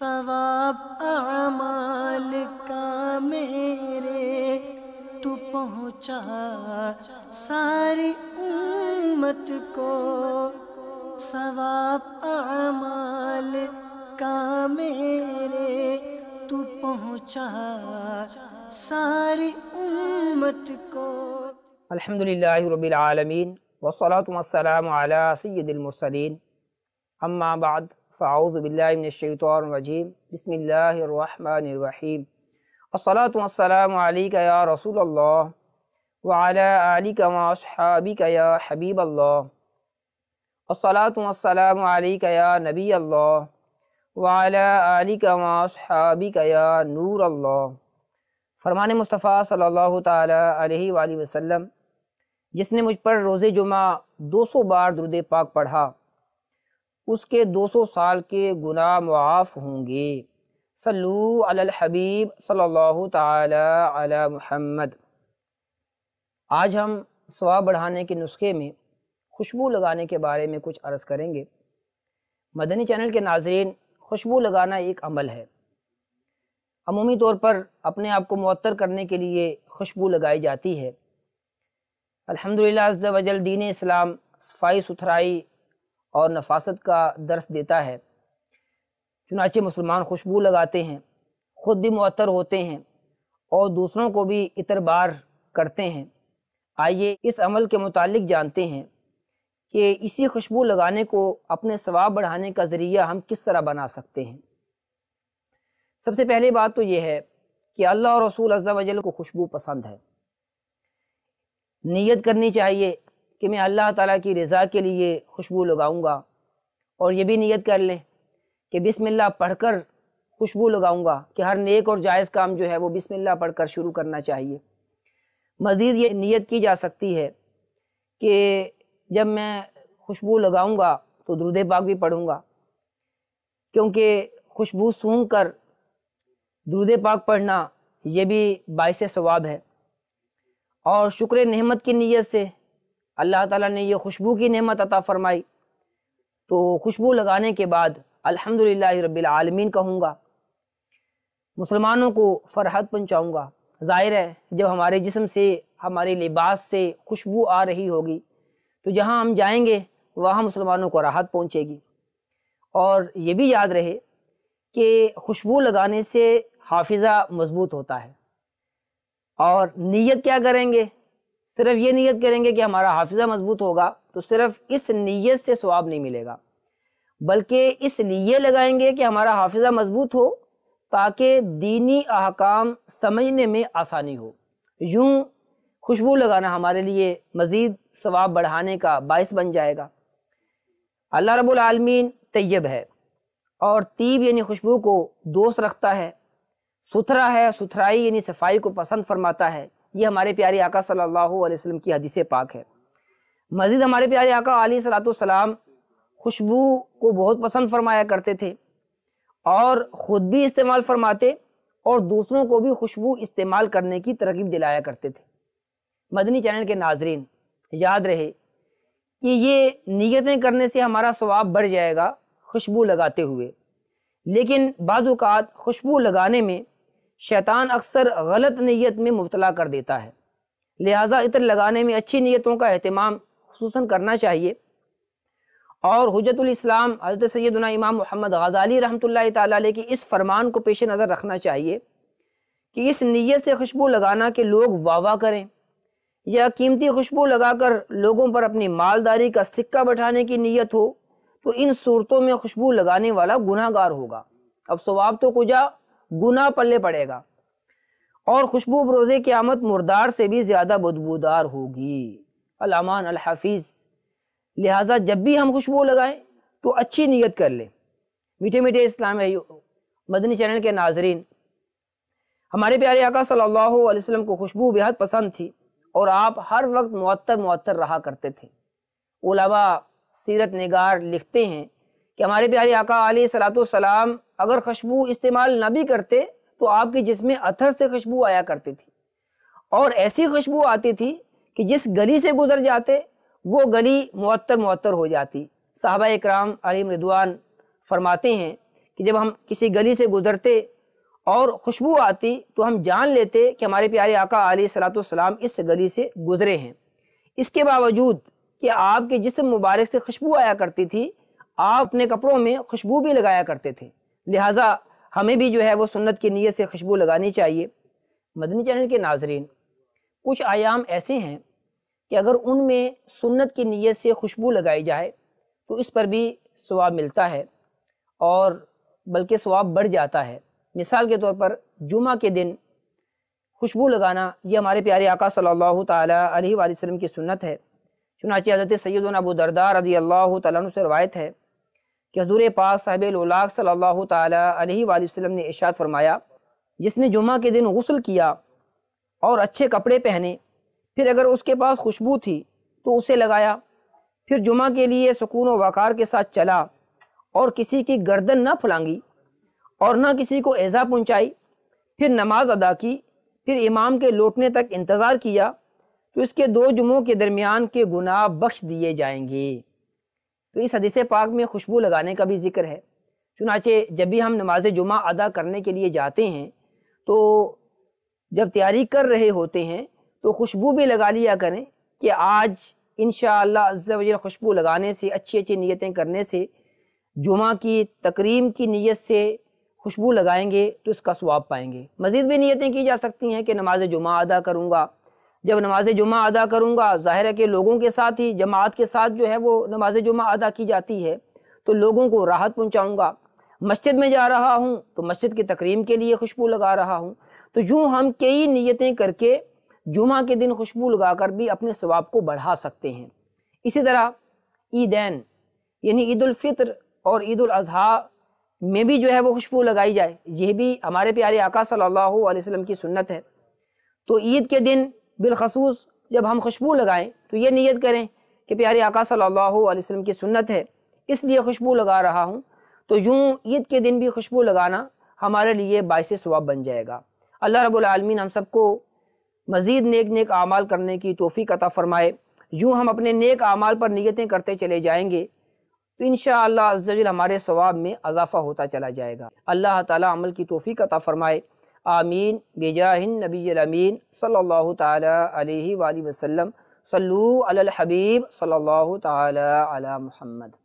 ثواب اعمال کا میرے، تو پہنچا ساری امت کو۔ ثواب اعمال کا میرے، تو پہنچا ساری امت کو۔ الحمد للہ رب العالمین، والصلاة والسلام علی سید المرسلین۔ اما بعد فاعوذ باللہ من الشیطان الرجیم۔ بسم اللہ الرحمن الرحیم۔ الصلاة والسلام علیکہ یا رسول اللہ وعلى آلک واصحابک یا حبیب اللہ۔ الصلاة والسلام علیکہ یا نبی اللہ وعلى آلک واصحابک یا نور اللہ۔ فرمان مصطفیٰ صلی اللہ تعالیٰ علیہ وآلہ وسلم، جس نے مجھ پر روز جمعہ دو سو بار درود پاک پڑھا اس کے دو سو سال کے گناہ معاف ہوں گے۔ صلو علی الحبیب صلی اللہ تعالی علی محمد۔ آج ہم ثواب بڑھانے کے نسخے میں خوشبو لگانے کے بارے میں کچھ عرض کریں گے۔ مدنی چینل کے ناظرین، خوشبو لگانا ایک عمل ہے۔ عمومی طور پر اپنے آپ کو معطر کرنے کے لیے خوشبو لگائی جاتی ہے۔ الحمدللہ عز و جل دین اسلام صفائی ستھرائی اور نفاست کا درس دیتا ہے۔ چنانچہ مسلمان خوشبو لگاتے ہیں، خود بھی معطر ہوتے ہیں اور دوسروں کو بھی بار کرتے ہیں۔ آئیے اس عمل کے متعلق جانتے ہیں کہ اسی خوشبو لگانے کو اپنے ثواب بڑھانے کا ذریعہ ہم کس طرح بنا سکتے ہیں۔ سب سے پہلی بات تو یہ ہے کہ اللہ اور رسول عز و جل کو خوشبو پسند ہے۔ نیت کرنی چاہیے کہ میں اللہ تعالیٰ کی رضا کے لیے خوشبو لگاؤں گا اور یہ بھی نیت کر لیں کہ بسم اللہ پڑھ کر خوشبو لگاؤں گا کہ ہر نیک اور جائز کام جو ہے وہ بسم اللہ پڑھ کر شروع کرنا چاہیے۔ مزید یہ نیت کی جا سکتی ہے کہ جب میں خوشبو لگاؤں گا تو درود پاک بھی پڑھوں گا۔ کیونکہ خوشبو سونگ کر درود پاک پڑھنا یہ بھی باعث ثواب ہے۔ اور شکر نعمت کی نیت سے اللہ تعالیٰ نے یہ خوشبو کی نعمت عطا فرمائی۔ تو خوشبو لگانے کے بعد الحمدللہ رب العالمین کہوں گا۔ مسلمانوں کو فرحت پہنچاؤں گا۔ ظاہر ہے، جب ہمارے جسم سے، ہمارے لباس سے خوشبو آ رہی ہوگی، تو جہاں ہم جائیں گے، وہاں مسلمانوں کو راحت پہنچے گی۔ اور یہ بھی یاد رہے کہ خوشبو لگانے سے حافظہ مضبوط ہوتا ہے۔ اور نیت کیا کریں گے؟ صرف یہ نیت کریں گے کہ ہمارا حافظہ مضبوط ہوگا تو صرف اس نیت سے ثواب نہیں ملے گا۔ بلکہ اس لیے لگائیں گے کہ ہمارا حافظہ مضبوط ہو تاکہ دینی احکام سمجھنے میں آسانی ہو۔ یوں خوشبو لگانا ہمارے لیے مزید ثواب بڑھانے کا باعث بن جائے گا۔ اللہ رب العالمین طیب ہے اور طیب یعنی خوشبو کو دوست رکھتا ہے، ستھرا ہے، ستھرائی یعنی صفائی کو پسند فرماتا ہے۔ یہ ہمارے پیارے آقا صلی اللہ علیہ وسلم کی حدیث پاک ہے۔ مزید ہمارے پیارے آقا علیہ صلاۃ السلام خوشبو کو بہت پسند فرمایا کرتے تھے اور خود بھی استعمال فرماتے اور دوسروں کو بھی خوشبو استعمال کرنے کی ترغیب دلایا کرتے تھے۔ مدنی چینل کے ناظرین، یاد رہے کہ یہ نیتیں کرنے سے ہمارا ثواب بڑھ جائے گا خوشبو لگاتے ہوئے۔ لیکن بعض اوقات خوشبو لگانے میں شیطان اکثر غلط نیت میں مبتلا کر دیتا ہے۔ لہٰذا عطر لگانے میں اچھی نیتوں کا اہتمام خصوصاً کرنا چاہیے۔ اور حجت الاسلام حضرت سیدنا امام محمد غزالی رحمۃ اللہ تعالیٰ علیہ کی اس فرمان کو پیش نظر رکھنا چاہیے کہ اس نیت سے خوشبو لگانا کہ لوگ واہ واہ کریں یا قیمتی خوشبو لگا کر لوگوں پر اپنی مالداری کا سکہ بٹھانے کی نیت ہو تو ان صورتوں میں خوشبو لگانے والا گناہ گار ہوگا۔ اب ثواب تو کجا گناہ پلے پڑے گا۔ اور خوشبو بروز قیامت مردار سے بھی زیادہ بدبودار ہوگی۔ الامان الحفیظ، لہٰذا جب بھی ہم خوشبو لگائیں تو اچھی نیت کر لیں۔ میٹھے میٹھے اسلام مدنی چینل کے ناظرین، ہمارے پیارے آقا صلی اللہ علیہ وسلم کو خوشبو بہت پسند تھی اور آپ ہر وقت معطر معطر رہا کرتے تھے۔ علماء، سیرت نگار لکھتے ہیں کہ ہمارے پیارے آقا علیہ صلاۃ والسلام اگر خوشبو استعمال نہ بھی کرتے تو آپ کے جسم میں اتھر سے خوشبو آیا کرتی تھی۔ اور ایسی خوشبو آتی تھی کہ جس گلی سے گزر جاتے، وہ گلی معطر معطر ہو جاتی۔ صحابہ اکرام علیم ردوان فرماتے ہیں کہ جب ہم کسی گلی سے گزرتے اور خوشبو آتی تو ہم جان لیتے کہ ہمارے پیارے آقا علیہ صلاۃ والسلام اس گلی سے گزرے ہیں۔ اس کے باوجود کہ آپ کے جسم مبارک سے خوشبو آیا کرتی تھی، آپ اپنے کپڑوں میں خوشبو بھی لگایا کرتے تھے۔ لہٰذا ہمیں بھی جو ہے وہ سنت کی نیت سے خوشبو لگانی چاہیے۔ مدنی چینل کے ناظرین، کچھ آیام ایسے ہیں کہ اگر ان میں سنت کی نیت سے خوشبو لگائی جائے تو اس پر بھی ثواب ملتا ہے اور بلکہ ثواب بڑھ جاتا ہے۔ مثال کے طور پر جمعہ کے دن خوشبو لگانا یہ ہمارے پیارے آقا صلی اللہ تعالیٰ علیہ وآلہ وسلم کی سنت ہے۔ چنانچہ حضرت سیدنا ابو دردار رضی اللہ تعالیٰ عنہ سے روایت ہے کہ حضور پاک صاحب الاولاق صلی اللہ تعالیٰ علیہ وآلہ وسلم نے ارشاد فرمایا، جس نے جمعہ کے دن غسل کیا اور اچھے کپڑے پہنے، پھر اگر اس کے پاس خوشبو تھی تو اسے لگایا، پھر جمعہ کے لیے سکون و وقار کے ساتھ چلا اور کسی کی گردن نہ پھلانگی اور نہ کسی کو ایزا پہنچائی، پھر نماز ادا کی، پھر امام کے لوٹنے تک انتظار کیا، تو اس کے دو جمعوں کے درمیان کے گناہ بخش دیے جائیں گے۔ تو اس حدیث پاک میں خوشبو لگانے کا بھی ذکر ہے۔ چنانچہ جب بھی ہم نماز جمعہ ادا کرنے کے لیے جاتے ہیں، تو جب تیاری کر رہے ہوتے ہیں، تو خوشبو بھی لگا لیا کریں کہ آج انشاءاللہ عز و جل خوشبو لگانے سے، اچھی اچھی نیتیں کرنے سے، جمعہ کی تقریم کی نیت سے خوشبو لگائیں گے تو اس کا ثواب پائیں گے۔ مزید بھی نیتیں کی جا سکتی ہیں کہ نماز جمعہ ادا کروں گا۔ جب نماز جمعہ ادا کروں گا، ظاہر ہے کہ لوگوں کے ساتھ ہی، جماعت کے ساتھ جو ہے وہ نماز جمعہ ادا کی جاتی ہے، تو لوگوں کو راحت پہنچاؤں گا۔ مسجد میں جا رہا ہوں تو مسجد کی تقریم کے لیے خوشبو لگا رہا ہوں۔ تو یوں ہم کئی نیتیں کر کے جمعہ کے دن خوشبو لگا کر بھی اپنے ثواب کو بڑھا سکتے ہیں۔ اسی طرح عیدین یعنی عید الفطر اور عید الاضحیٰ میں بھی جو ہے وہ خوشبو لگائی جائے۔ یہ بھی ہمارے پیارے آقا صلی اللہ علیہ وسلم کی سنت ہے۔ تو عید کے دن بالخصوص جب ہم خوشبو لگائیں تو یہ نیت کریں کہ پیارے آقا صلی اللہ علیہ وسلم کی سنت ہے، اس لیے خوشبو لگا رہا ہوں۔ تو یوں عید کے دن بھی خوشبو لگانا ہمارے لیے باعث ثواب بن جائے گا۔ اللہ رب العالمین ہم سب کو مزید نیک نیک اعمال کرنے کی توفیق عطا فرمائے۔ یوں ہم اپنے نیک اعمال پر نیتیں کرتے چلے جائیں گے تو انشاءاللہ عزوجل ہمارے ثواب میں اضافہ ہوتا چلا جائے گا۔ اللہ تعالیٰ عمل کی توفیق عطا فرمائے۔ آمين. بجاه النبي الأمين صلى الله تعالى عليه وآله وسلم. صلوا على الحبيب صلى الله تعالى على محمد.